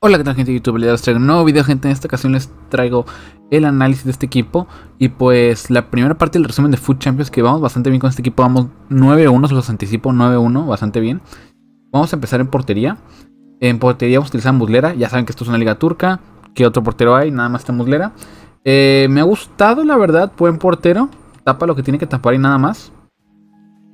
Hola, ¿qué tal gente de YouTube? Les traigo un nuevo video, gente. En esta ocasión les traigo el análisis de este equipo. Y pues la primera parte del resumen de Food Champions, que vamos bastante bien con este equipo. Vamos 9-1, se los anticipo, 9-1, bastante bien. Vamos a empezar en portería. En portería vamos a utilizar Muslera. Ya saben que esto es una liga turca. ¿Qué otro portero hay? Nada más está Muslera. Eh, me ha gustado, la verdad, buen portero. Tapa lo que tiene que tapar y nada más.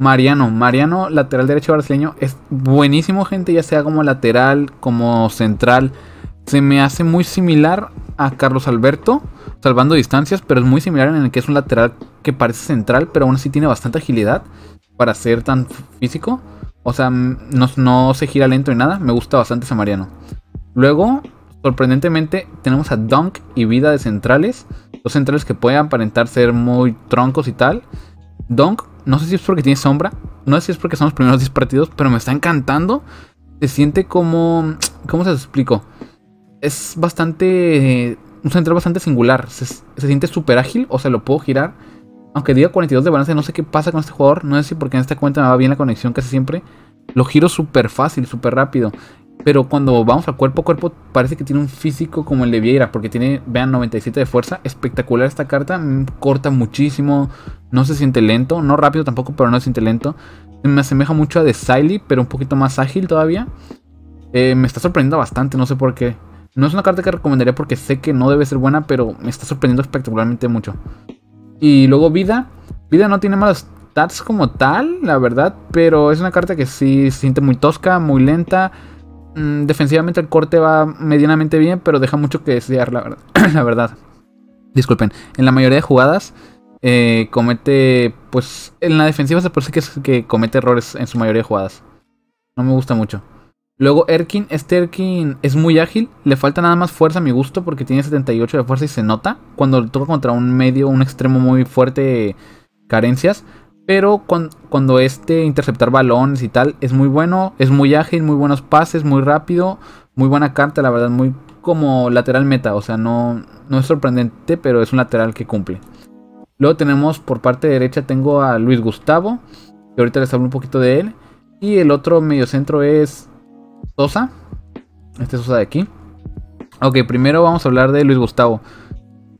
Mariano, Mariano, lateral derecho brasileño, es buenísimo, gente, ya sea como lateral, como central. Se me hace muy similar a Carlos Alberto, salvando distancias, pero es muy similar en el que es un lateral que parece central, pero aún así tiene bastante agilidad para ser tan físico. O sea, no, no se gira lento ni nada, me gusta bastante ese Mariano. Luego, sorprendentemente, tenemos a Dunk y Vida de centrales. Dos centrales que pueden aparentar ser muy troncos y tal. Donk, no sé si es porque tiene sombra, no sé si es porque son los primeros 10 partidos, pero me está encantando. Se siente como... ¿Cómo se explico? Es bastante... Un central bastante singular. Se, siente súper ágil, o sea, lo puedo girar. Aunque diga 42 de balance, no sé qué pasa con este jugador. No sé si porque en esta cuenta me va bien la conexión casi siempre. Lo giro súper fácil, súper rápido. Pero cuando vamos al cuerpo a cuerpo, parece que tiene un físico como el de Vieira, porque tiene, vean, 97 de fuerza. Espectacular esta carta, mm, corta muchísimo, no se siente lento, no rápido tampoco, pero no se siente lento. Me asemeja mucho a The Siley, pero un poquito más ágil todavía. Eh, me está sorprendiendo bastante, no sé por qué. No es una carta que recomendaría porque sé que no debe ser buena, pero me está sorprendiendo espectacularmente mucho. Y luego Vida. Vida no tiene malos stats como tal, la verdad, pero es una carta que sí se siente muy tosca, muy lenta. Mm, defensivamente el corte va medianamente bien, pero deja mucho que desear, la verdad. la verdad. Disculpen, en la mayoría de jugadas eh, comete, pues en la defensiva se parece que, es, que comete errores en su mayoría de jugadas. No me gusta mucho. Luego Erkin, este Erkin es muy ágil, le falta nada más fuerza a mi gusto porque tiene 78 de fuerza y se nota. Cuando toca contra un medio, un extremo muy fuerte, carencias. Pero cuando, este interceptar balones y tal es muy bueno, es muy ágil, muy buenos pases, muy rápido, muy buena carta, la verdad, muy como lateral meta, o sea, no, no es sorprendente, pero es un lateral que cumple. Luego tenemos por parte derecha tengo a Luis Gustavo, que ahorita les hablo un poquito de él. Y el otro mediocentro es Sosa, este Sosa de aquí. Ok, primero vamos a hablar de Luis Gustavo.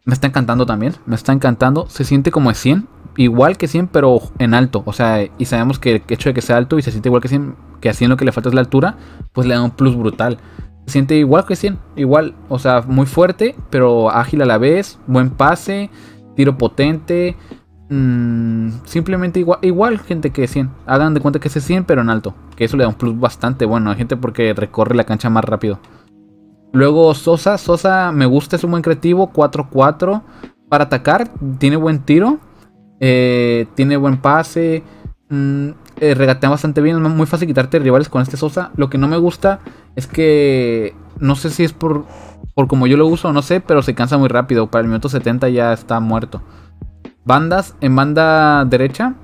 Me está encantando también, me está encantando, se siente como es 100, igual que 100, pero en alto. O sea, y sabemos que el hecho de que sea alto y se siente igual que 100, que a 100 lo que le falta es la altura, pues le da un plus brutal. Se siente igual que 100, igual. O sea, muy fuerte, pero ágil a la vez, buen pase, tiro potente. Mmm, simplemente igual, igual gente que 100. Hagan de cuenta que es 100, pero en alto. Que eso le da un plus bastante bueno a gente porque recorre la cancha más rápido. Luego Sosa, Sosa me gusta, es un buen creativo, 4-4. Para atacar, tiene buen tiro. Eh, tiene buen pase. Mm, eh, regatea bastante bien. Es muy fácil quitarte rivales con este Sosa. Lo que no me gusta es que. No sé si es por, por como yo lo uso no sé, pero se cansa muy rápido. Para el minuto 70 ya está muerto. Bandas en banda derecha.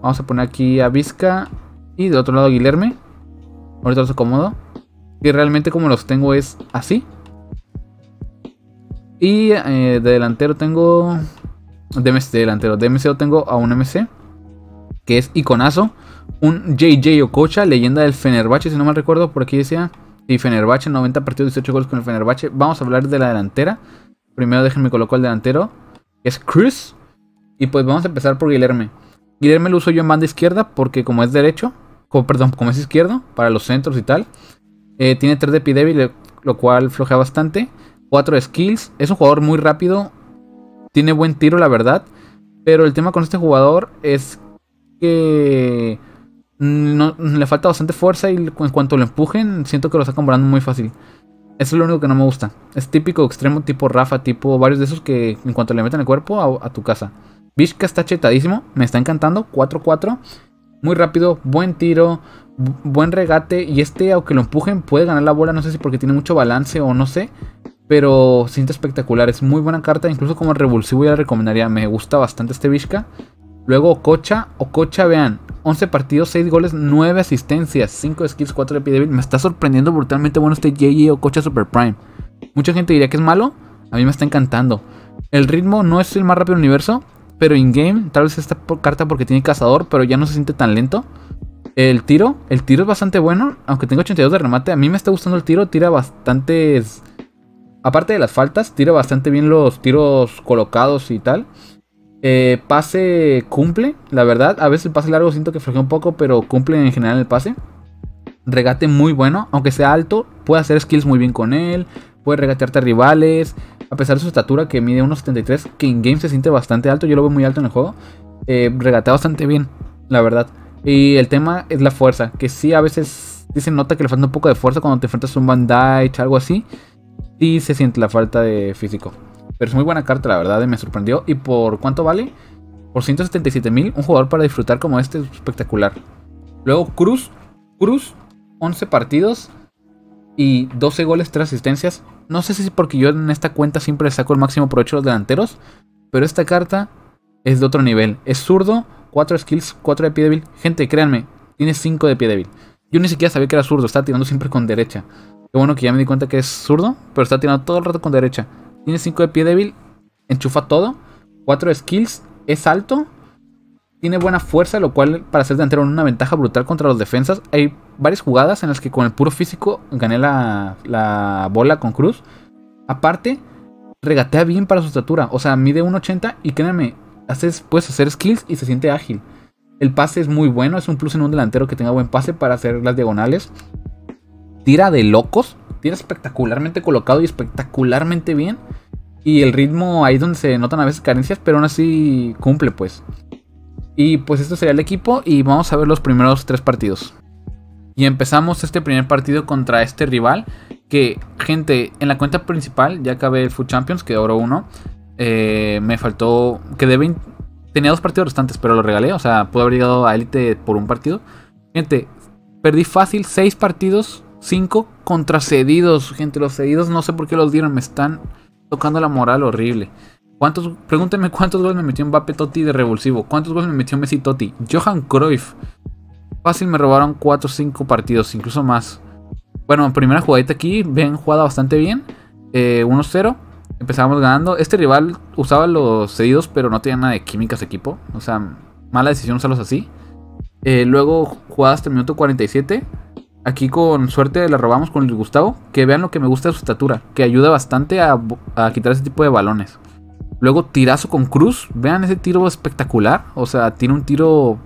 Vamos a poner aquí a Vizca. Y de otro lado a Guilherme. Ahorita los acomodo. Y realmente como los tengo es así. Y eh, de delantero tengo de MC delantero. De MC tengo a un MC. Que es iconazo. Un JJ Okocha, leyenda del Fenerbahce, si no mal recuerdo. Por aquí decía. Y Fenerbahce, 90 partidos, 18 goles con el Fenerbahce. Vamos a hablar de la delantera. Primero déjenme colocar el delantero. Es Chris. Y pues vamos a empezar por Guilherme. Guilherme lo uso yo en banda izquierda porque como es derecho. Como, perdón, como es izquierdo. Para los centros y tal. Eh, tiene 3 de pi débil, lo cual flojea bastante. 4 skills. Es un jugador muy rápido tiene buen tiro, la verdad. Pero el tema con este jugador es que no, le falta bastante fuerza y en cuanto lo empujen, siento que lo está comprando muy fácil. Eso es lo único que no me gusta. Es típico extremo tipo Rafa, tipo varios de esos que en cuanto le meten el cuerpo a, tu casa. Vizca está chetadísimo, me está encantando. 4-4. Muy rápido, buen tiro, buen regate. Y este, aunque lo empujen, puede ganar la bola. No sé si porque tiene mucho balance o no sé. Pero siente espectacular, es muy buena carta, incluso como revulsivo ya la recomendaría, me gusta bastante este Vizca. Luego Ococha, Ococha, vean, 11 partidos, 6 goles, 9 asistencias, 5 skills, 4 de Me está sorprendiendo brutalmente bueno este JJ Ococha Super Prime. Mucha gente diría que es malo, a mí me está encantando. El ritmo no es el más rápido del universo, pero in-game, tal vez esta carta porque tiene cazador, pero ya no se siente tan lento. El tiro, el tiro es bastante bueno, aunque tengo 82 de remate. A mí me está gustando el tiro, tira bastantes. Aparte de las faltas, tira bastante bien los tiros colocados y tal. Eh, pase cumple, la verdad. A veces el pase largo siento que flojea un poco, pero cumple en general el pase. Regate muy bueno, aunque sea alto, puede hacer skills muy bien con él. Puede regatearte a rivales. A pesar de su estatura, que mide 1.73, que en game se siente bastante alto. Yo lo veo muy alto en el juego. Eh, regatea bastante bien, la verdad. Y el tema es la fuerza, que sí a veces se nota que le falta un poco de fuerza cuando te enfrentas a un bandage, algo así. Y se siente la falta de físico. Pero es muy buena carta, la verdad, me sorprendió. ¿Y por cuánto vale? Por 177 mil, un jugador para disfrutar como este es espectacular. Luego Cruz, Cruz, 11 partidos y 12 goles, 3 asistencias. No sé si es porque yo en esta cuenta siempre saco el máximo provecho a los delanteros, pero esta carta es de otro nivel. Es zurdo, 4 skills, 4 de pie débil. Gente, créanme, tiene 5 de pie débil. Yo ni siquiera sabía que era zurdo, estaba tirando siempre con derecha. Qué bueno que ya me di cuenta que es zurdo, pero está tirando todo el rato con derecha. Tiene 5 de pie débil, enchufa todo, 4 skills, es alto, tiene buena fuerza, lo cual para ser delantero es una ventaja brutal contra los defensas. Hay varias jugadas en las que con el puro físico gané la, la bola con Cruz. Aparte, regatea bien para su estatura, o sea, mide 1.80 y créanme, puedes hacer skills y se siente ágil. El pase es muy bueno, es un plus en un delantero que tenga buen pase para hacer las diagonales. Tira de locos, tira espectacularmente colocado y espectacularmente bien. Y el ritmo ahí es donde se notan a veces carencias, pero aún así cumple pues. Y pues esto sería el equipo y vamos a ver los primeros tres partidos. Y empezamos este primer partido contra este rival. Que, gente, en la cuenta principal ya acabé el Food Champions, que oro uno. Eh, me faltó. Que de Tenía dos partidos restantes, pero lo regalé. O sea, pude haber llegado a élite por un partido. Gente, perdí fácil seis partidos. Cinco contra cedidos. Gente, los cedidos no sé por qué los dieron. Me están tocando la moral horrible. ¿Cuántos, pregúntenme cuántos goles me metió Mbappé Totti de revulsivo. ¿Cuántos goles me metió Messi Totti? Johan Cruyff. Fácil me robaron 4 o 5 partidos, incluso más. Bueno, primera jugadita aquí, ven, jugada bastante bien. 1-0. Eh, Empezábamos ganando. Este rival usaba los cedidos, pero no tenía nada de química ese equipo. O sea, mala decisión usarlos así. Eh, luego jugadas hasta el minuto 47. Aquí con suerte la robamos con el Gustavo. Que vean lo que me gusta de su estatura. Que ayuda bastante a, quitar ese tipo de balones. Luego tirazo con Cruz. Vean ese tiro espectacular. O sea, tiene un tiro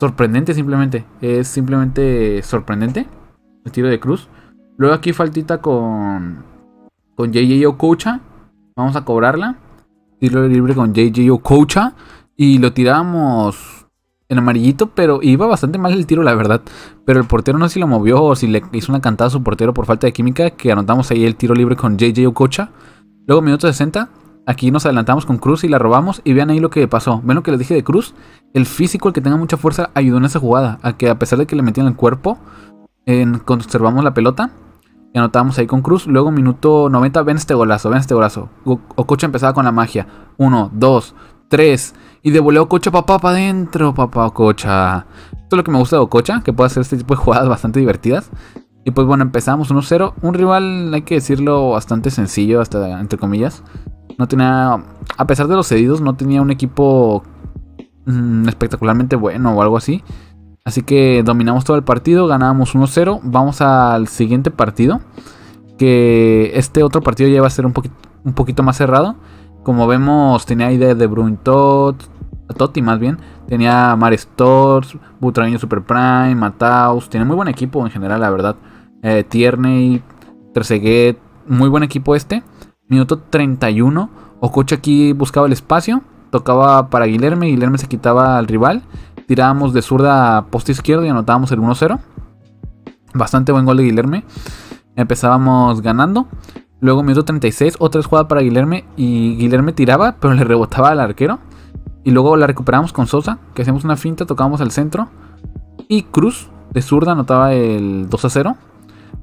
sorprendente simplemente. Es simplemente sorprendente. El tiro de Cruz. Luego aquí faltita con con JJ Okocha. Vamos a cobrarla. Tiro libre con JJ Okocha. Y lo tiramos en amarillito, pero iba bastante mal el tiro, la verdad. Pero el portero no sé si lo movió o si le hizo una cantada a su portero por falta de química. Que anotamos ahí el tiro libre con JJ Okocha. Luego, minuto 60. Aquí nos adelantamos con Cruz y la robamos. Y vean ahí lo que pasó. Ven lo que les dije de Cruz. El físico, el que tenga mucha fuerza, ayudó en esa jugada. A que a pesar de que le metían el cuerpo, conservamos la pelota y anotábamos ahí con Cruz. Luego, minuto 90, ven este golazo, ven este golazo. Ococha empezaba con la magia. 1, 2, 3. Y devolvió Ococha, papá, para adentro, papá Ococha. Esto es lo que me gusta de Ococha, que puede hacer este tipo de jugadas bastante divertidas. Y pues bueno, empezamos 1-0. Un rival, hay que decirlo, bastante sencillo, hasta entre comillas. No tenía, a pesar de los cedidos, no tenía un equipo mm, espectacularmente bueno o algo así. Así que dominamos todo el partido, ganábamos 1-0. Vamos al siguiente partido. Que este otro partido ya va a ser un, un poquito más cerrado. Como vemos, tenía idea de Bruin Totti más bien. Tenía Marestors, Butraño Super Prime, Mataus. Tiene muy buen equipo en general, la verdad. Eh, Tierney, Trezeguet. Muy buen equipo este. Minuto 31. Ococha aquí buscaba el espacio. Tocaba para Guilherme. Guilherme se quitaba al rival tirábamos de zurda a poste izquierdo y anotábamos el 1-0. Bastante buen gol de Guilherme. Empezábamos ganando. Luego minuto 36, otra jugada para Guilherme y Guilherme tiraba, pero le rebotaba al arquero. Y luego la recuperamos con Sosa, que hacemos una finta, tocamos al centro. Y Cruz de zurda anotaba el 2 0.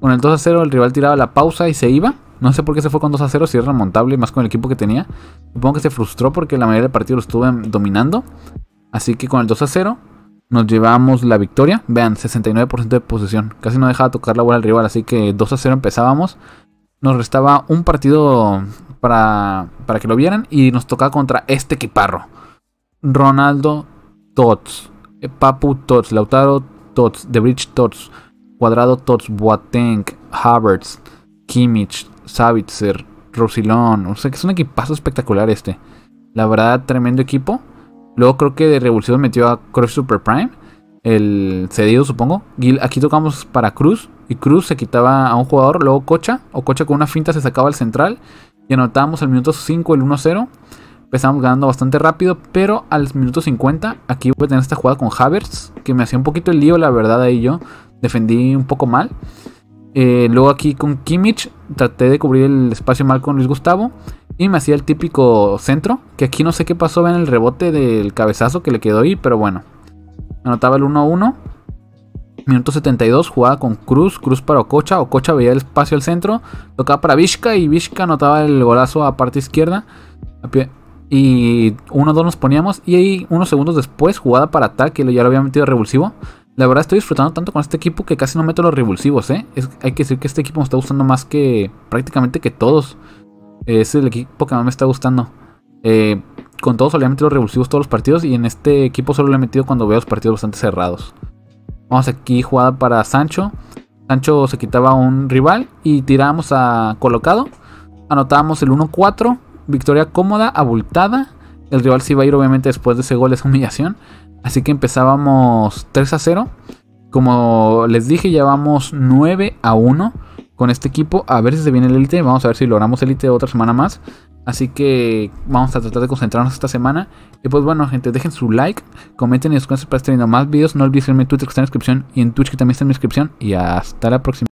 Con el 2 0 el rival tiraba la pausa y se iba. No sé por qué se fue con 2 0 si es remontable, más con el equipo que tenía. Supongo que se frustró porque la mayoría del partido lo estuve dominando. Así que con el 2 a 0 nos llevamos la victoria. Vean, 69% de posesión. Casi no dejaba tocar la bola al rival. Así que 2 a 0 empezábamos. Nos restaba un partido para, para que lo vieran. Y nos tocaba contra este equiparro. Ronaldo Tots. Eh, Papu Tots. Lautaro Tots, The Bridge Tots, Cuadrado Tots, Boateng, Havertz, Kimmich, Savitzer, Roussillon. O sea que es un equipazo espectacular este. La verdad, tremendo equipo. Luego creo que de revulsivo metió a Cruz Super Prime. El cedido, supongo. Aquí tocamos para Cruz. Y Cruz se quitaba a un jugador. Luego Cocha. O Cocha con una finta se sacaba al central. Y anotábamos al minuto 5 el 1-0. Empezamos ganando bastante rápido. Pero al minuto 50. Aquí voy a tener esta jugada con Havertz. Que me hacía un poquito el lío, la verdad, ahí yo. Defendí un poco mal. Eh, luego aquí con Kimmich. Traté de cubrir el espacio mal con Luis Gustavo. Y me hacía el típico centro. Que aquí no sé qué pasó en el rebote del cabezazo que le quedó ahí. Pero bueno. Anotaba el 1-1. Minuto 72. Jugaba con Cruz. Cruz para Ococha. Ococha veía el espacio al centro. Tocaba para Vizca. Y Vizca anotaba el golazo a parte izquierda. Y 1-2 nos poníamos. Y ahí unos segundos después. Jugada para ataque. Ya lo había metido revulsivo. La verdad estoy disfrutando tanto con este equipo que casi no meto los revulsivos, ¿eh? hay que decir que este equipo me está gustando más que prácticamente que todos. Es el equipo que más me está gustando. Eh, con todos solía meter los revulsivos todos los partidos y en este equipo solo lo he metido cuando veo los partidos bastante cerrados. Vamos aquí jugada para Sancho. Sancho se quitaba un rival y tirábamos a colocado. Anotábamos el 1-4. Victoria cómoda, abultada. El rival se iba a ir obviamente después de ese gol, esa humillación. Así que empezábamos 3 a 0. Como les dije, llevamos 9 a 1 con este equipo. A ver si se viene el élite. Vamos a ver si logramos élite otra semana más. Así que vamos a tratar de concentrarnos esta semana. Y pues bueno, gente, dejen su like, comenten y suscríbanse para estar viendo más videos. No olviden seguirme en Twitter que está en la descripción y en Twitch que también está en la descripción. Y hasta la próxima.